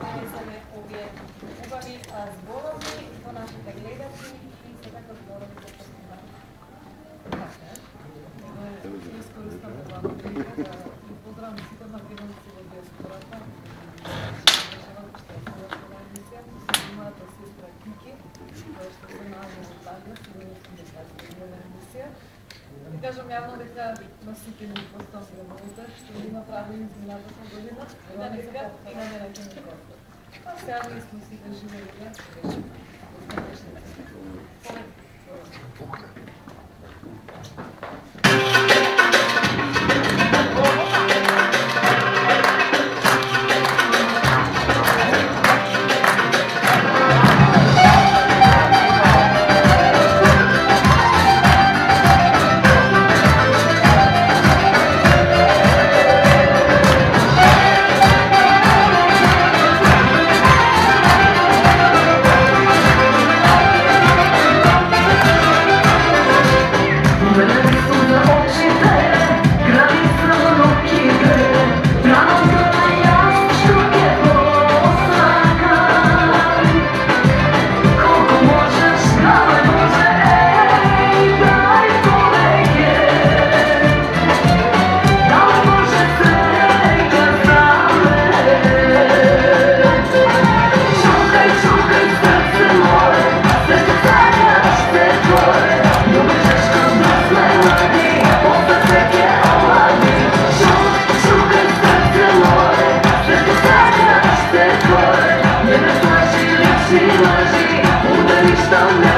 povezane obje ubavi zborovi, to naši pregledati dakle, in seveda zborovi za postupanje. Izkoristimo vam priliko, pozdravljam sigurno prihodnosti od sporata. Да кажам јавно дека на сите ни постави работа, што ни направи измината година, и да нека и да не речеме кофе. А сега ние сме си да живели да Полет. hoje, onde estão? Né?